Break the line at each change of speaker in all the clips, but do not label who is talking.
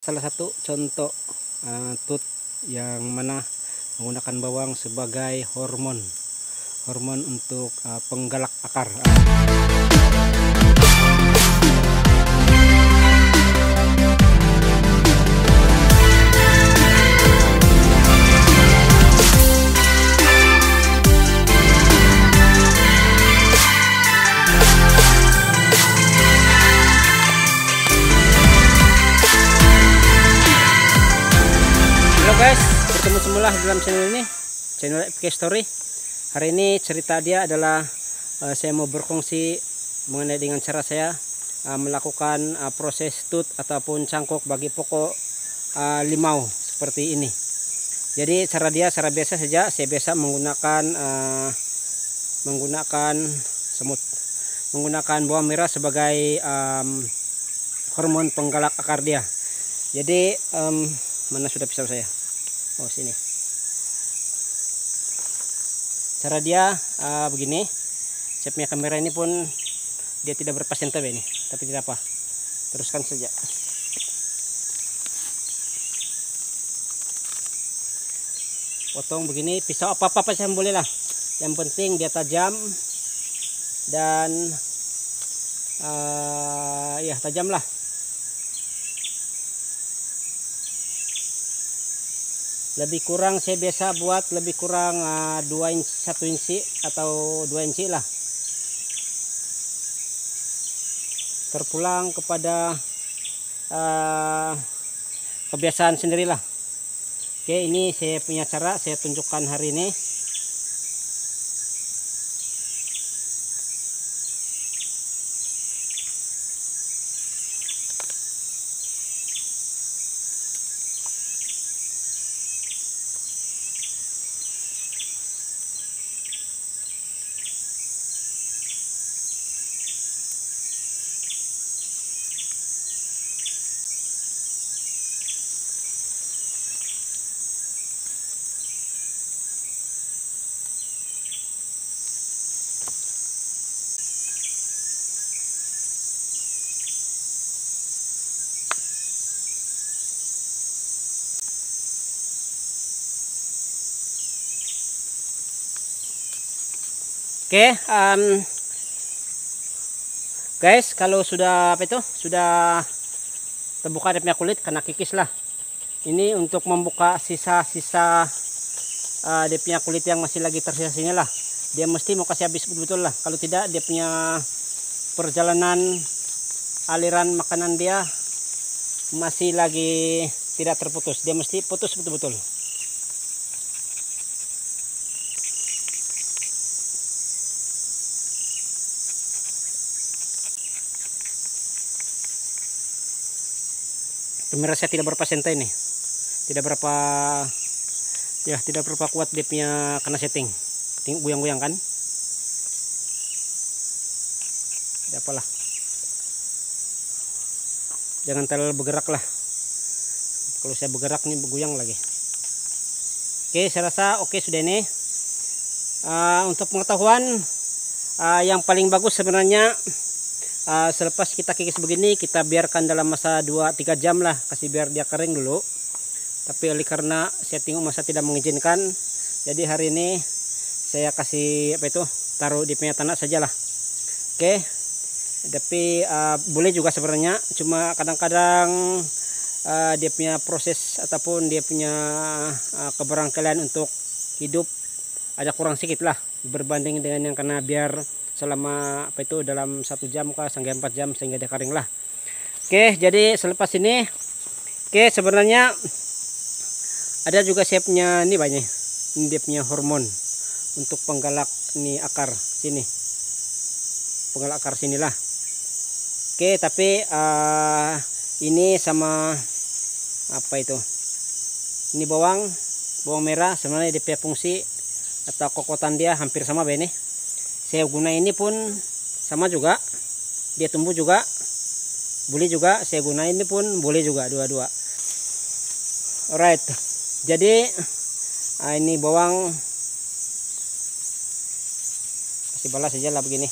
salah satu contoh uh, tut yang mana menggunakan bawang sebagai hormon. Hormon untuk uh, penggalak akar. guys, bertemu semula dalam channel ini Channel FK Story. Hari ini cerita dia adalah uh, Saya mau berkongsi mengenai dengan cara saya uh, Melakukan uh, proses tut ataupun cangkok bagi pokok uh, limau Seperti ini. Jadi cara dia, cara biasa saja Saya biasa menggunakan uh, Menggunakan semut. Menggunakan bawang merah sebagai um, Hormon penggalak akar dia. Jadi um, mana sudah pisau saya oh sini. Cara dia uh, begini. Saya punya kamera ini pun dia tidak berpasien tapi ini tapi tidak apa. Teruskan saja. Potong begini pisau apa apa saja boleh lah. Yang penting dia tajam dan uh, ya tajam lah lebih kurang saya biasa buat lebih kurang uh, 2 inci 1 inci atau 2 inci lah. Terpulang kepada uh, kebiasaan sendirilah. Oke ini saya punya cara saya tunjukkan hari ini Oke, okay, um, guys, kalau sudah apa itu, sudah terbuka dia kulit, kena kikis lah. Ini untuk membuka sisa-sisa uh, dia punya kulit yang masih lagi tersisa sini lah. Dia mesti mau kasih habis betul-betul lah. Kalau tidak, dia punya perjalanan aliran makanan dia masih lagi tidak terputus. Dia mesti putus betul-betul. Kamera saya tidak berapa senta ini tidak berapa ya tidak berapa kuat dia punya kena setting. Goyang-goyang kan? Tidak apalah. Jangan terlalu bergerak lah. Kalau saya bergerak nih bergoyang lagi. Oke saya rasa oke sudah ini uh, untuk pengetahuan uh, yang paling bagus sebenarnya uh, selepas kita kikis begini kita biarkan dalam masa 2-3 jam lah kasih biar dia kering dulu tapi oleh karena saya masa tidak mengizinkan jadi hari ini saya kasih apa itu taruh di punya tanah sajalah oke okay. tapi uh, boleh juga sebenarnya cuma kadang-kadang uh, dia punya proses ataupun dia punya uh, keberangkalian untuk hidup ada kurang sedikit lah berbanding dengan yang kena biar selama apa itu dalam satu jam kah sampai empat jam sehingga dia kering lah. Oke jadi selepas ini oke sebenarnya ada juga saya punya ini banyak ini. Dia punya hormon untuk penggalak ini akar sini. Penggalak akar sinilah oke tapi uh, ini sama apa itu ini bawang bawang merah sebenarnya dia punya fungsi atau kokotan dia hampir sama begini saya guna ini pun sama juga. Dia tumbuh juga. Boleh juga saya guna ini pun boleh juga dua-dua. Alright. Jadi ah, ini bawang. Kasih balas saja lah begini.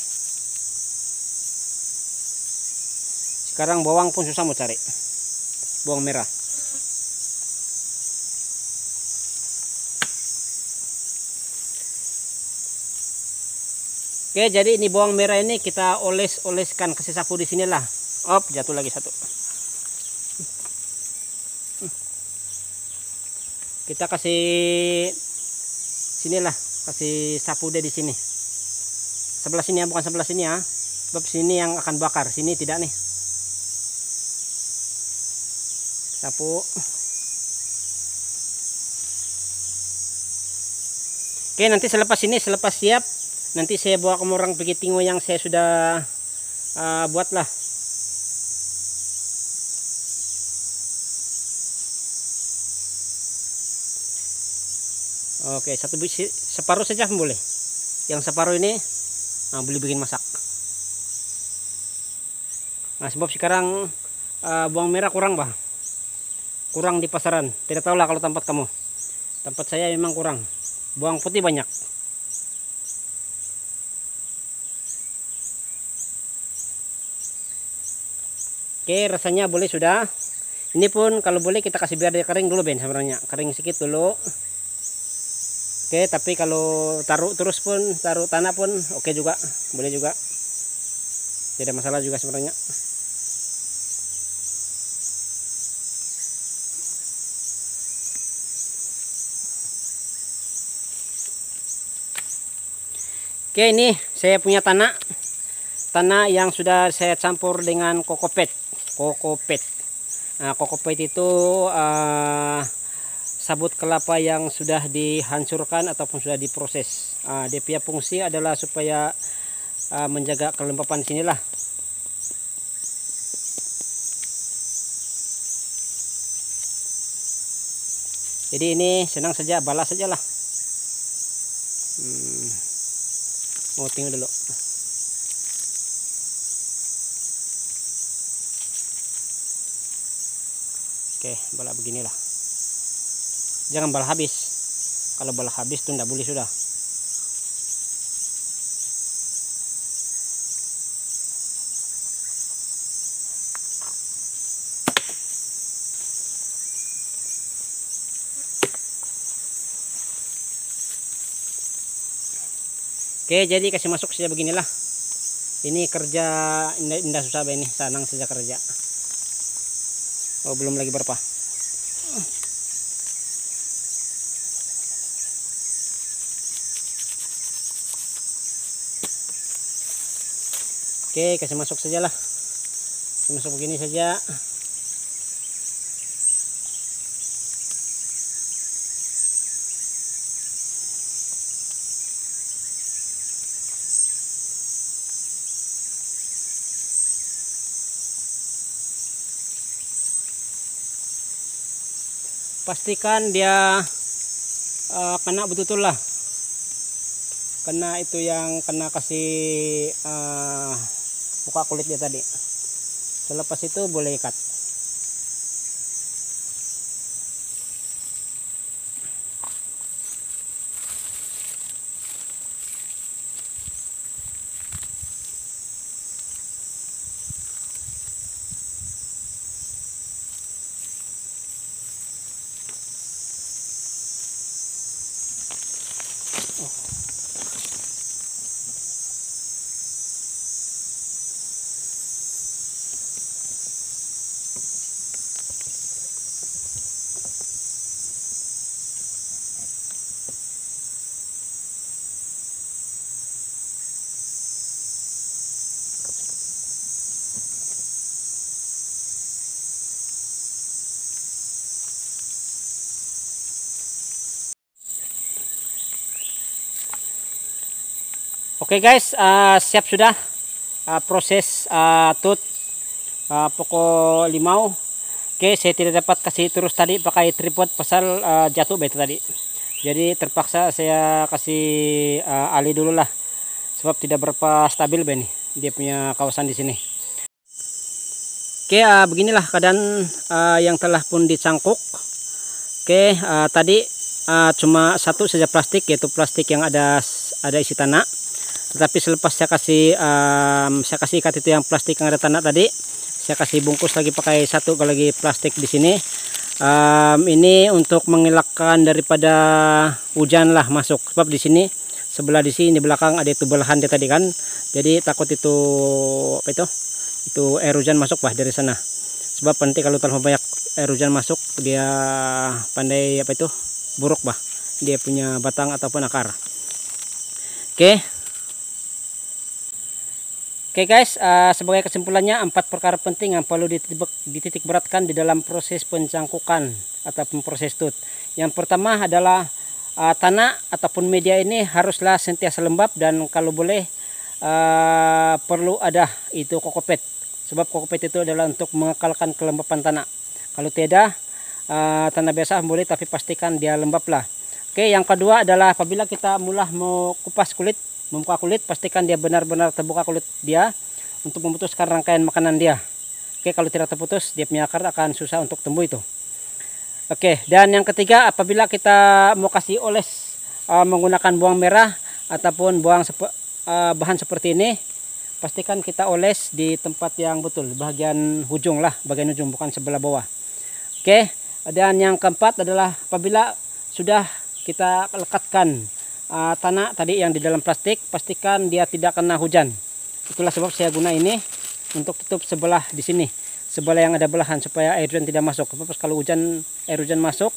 Sekarang bawang pun susah mau cari. Bawang merah Oke, jadi ini bawang merah ini kita oles-oleskan kasih sapu di sinilah. Op, jatuh lagi satu. Kita kasih sinilah, kasih sapu deh di sini. Sebelah sini ya, bukan sebelah sini ya. Sebab sini yang akan bakar, sini tidak nih. Sapu. Oke, nanti selepas ini, selepas siap, nanti saya bawa ke orang pegitingo yang saya sudah uh, buat lah oke satu biji separuh saja boleh. Yang separuh ini nah, boleh bikin masak. Nah sebab sekarang uh, bawang merah kurang bah kurang di pasaran. Tidak tahu lah kalau tempat kamu. Tempat saya memang kurang. Bawang putih banyak Oke rasanya boleh sudah. Ini pun kalau boleh kita kasih biar dia kering dulu Ben sebenarnya. Kering sedikit dulu. Oke tapi kalau taruh terus pun taruh tanah pun oke juga. Boleh juga. Tidak masalah juga sebenarnya. Oke ini saya punya tanah. Tanah yang sudah saya campur dengan kokopet kokopet nah kokopet itu uh, sabut kelapa yang sudah dihancurkan ataupun sudah diproses. Uh, dia punya fungsi adalah supaya uh, menjaga kelembapan sinilah jadi ini senang saja balas saja lah hmm. mau tinggal dulu oke bala beginilah. Jangan bala habis. Kalau bala habis tuh tidak boleh sudah. Oke, jadi kasih masuk saja beginilah. Ini kerja indah, indah susah ini, sanang saja kerja oh belum lagi berapa? Oke kasih masuk saja lah kasih masuk begini saja pastikan dia uh, kena betul-betul lah. Kena itu yang kena kasih uh, buka kulit dia tadi. Selepas itu boleh ikat Oke okay guys, uh, siap sudah uh, proses uh, tut uh, pokok limau. Oke, okay, saya tidak dapat kasih terus tadi pakai tripod pasal uh, jatuh betul tadi. Jadi terpaksa saya kasih uh, alih dulu lah, sebab tidak berapa stabil ben dia punya kawasan di sini. Oke, okay, uh, beginilah keadaan uh, yang telah pun dicangkuk. Oke, okay, uh, tadi uh, cuma satu saja plastik yaitu plastik yang ada ada isi tanah tetapi selepas saya kasih um, saya kasih ikat itu yang plastik yang ada tanah tadi saya kasih bungkus lagi pakai satu lagi plastik di sini. Um, ini untuk mengelakkan daripada hujan lah masuk. Sebab di sini sebelah di sini di belakang ada itu belahan dia tadi kan. Jadi takut itu apa itu? Itu air hujan masuk bah dari sana. Sebab nanti kalau terlalu banyak air hujan masuk dia pandai apa itu? Buruk bah. Dia punya batang ataupun akar. Oke Oke guys, uh, sebagai kesimpulannya empat perkara penting yang perlu dititik, dititik beratkan di dalam proses pencangkukan ataupun proses tut. Yang pertama adalah uh, tanah ataupun media ini haruslah sentiasa lembab dan kalau boleh uh, perlu ada itu kokopet. Sebab kokopet itu adalah untuk mengekalkan kelembapan tanah. Kalau tidak uh, tanah biasa boleh tapi pastikan dia lembab lah. Oke, yang kedua adalah apabila kita mulai mau kupas kulit membuka kulit pastikan dia benar-benar terbuka kulit dia untuk memutuskan rangkaian makanan dia. Oke kalau tidak terputus dia punya akar akan susah untuk tumbuh itu. Oke dan yang ketiga apabila kita mau kasih oles uh, menggunakan buang merah ataupun buang sepe, uh, bahan seperti ini pastikan kita oles di tempat yang betul bagian ujung lah bagian ujung bukan sebelah bawah. Oke dan yang keempat adalah apabila sudah kita lekatkan uh, tanah tadi yang di dalam plastik pastikan dia tidak kena hujan. Itulah sebab saya guna ini untuk tutup sebelah di sini. Sebelah yang ada belahan supaya air hujan tidak masuk. Sebab kalau hujan air hujan masuk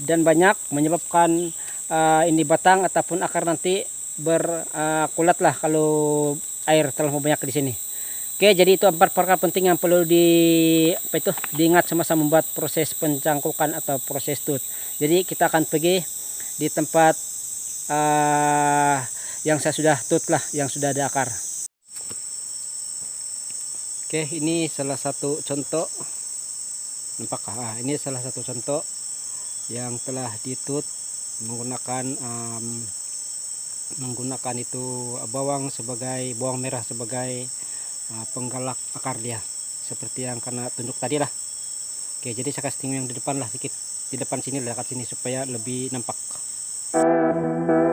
dan banyak menyebabkan uh, ini batang ataupun akar nanti berkulat uh, lah kalau air terlalu banyak di sini. Oke, jadi itu empat perkara penting yang perlu di apa itu diingat semasa membuat proses pencangkukan atau proses tut. Jadi kita akan pergi di tempat uh, yang saya sudah tut lah yang sudah ada akar. Oke ini salah satu contoh. Nampak? Ah, ini salah satu contoh yang telah ditut menggunakan um, menggunakan itu bawang sebagai bawang merah sebagai uh, penggalak akar dia. Seperti yang karena tunjuk tadi lah. Oke jadi saya kasih yang di depan lah sedikit di depan sini dekat sini supaya lebih nampak Thank you.